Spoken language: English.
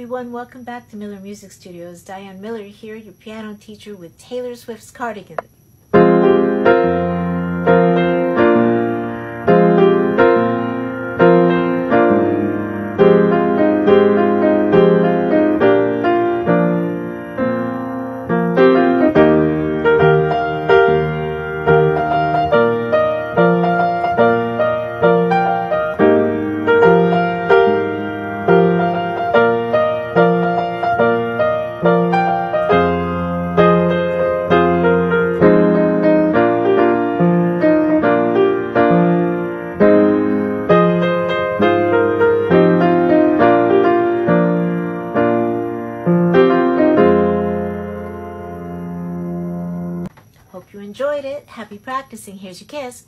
everyone, welcome back to Miller Music Studios. Diane Miller here, your piano teacher with Taylor Swift's Cardigan. Hope you enjoyed it. Happy practicing. Here's your kiss.